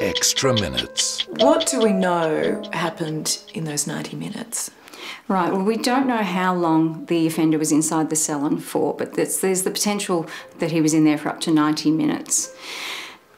Extra minutes. What do we know happened in those 90 minutes? Right, well, we don't know how long the offender was inside the salon for, but there's, there's the potential that he was in there for up to 90 minutes.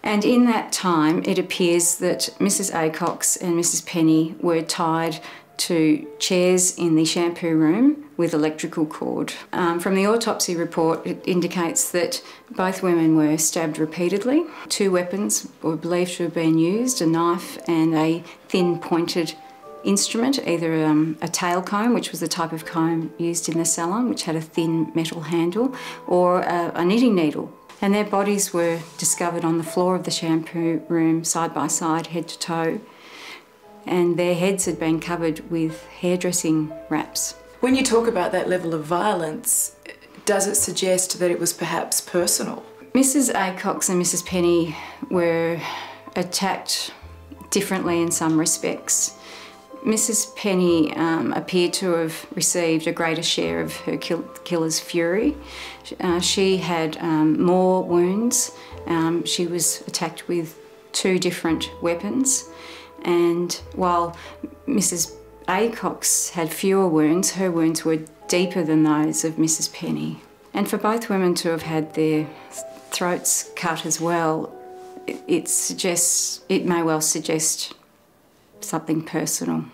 And in that time, it appears that Mrs. Acox and Mrs. Penny were tied to chairs in the shampoo room with electrical cord. Um, from the autopsy report, it indicates that both women were stabbed repeatedly. Two weapons were believed to have been used a knife and a thin pointed instrument, either um, a tail comb, which was the type of comb used in the salon, which had a thin metal handle, or a, a knitting needle. And their bodies were discovered on the floor of the shampoo room, side by side, head to toe and their heads had been covered with hairdressing wraps. When you talk about that level of violence, does it suggest that it was perhaps personal? Mrs. Acox and Mrs. Penny were attacked differently in some respects. Mrs. Penny um, appeared to have received a greater share of her kill killer's fury. Uh, she had um, more wounds. Um, she was attacked with two different weapons. And while Mrs. Acox had fewer wounds, her wounds were deeper than those of Mrs. Penny. And for both women to have had their throats cut as well, it, suggests, it may well suggest something personal.